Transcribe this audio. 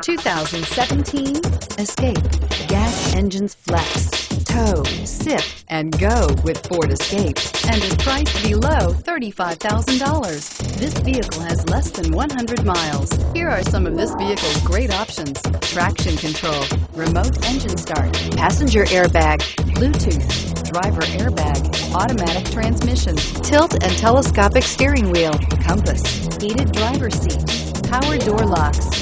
2017 Escape. Gas engines flex, tow, sip, and go with Ford Escape and is priced below $35,000. This vehicle has less than 100 miles. Here are some of this vehicle's great options. Traction control, remote engine start, passenger airbag, Bluetooth, driver airbag, automatic transmission, tilt and telescopic steering wheel, compass, heated driver seat, power door locks.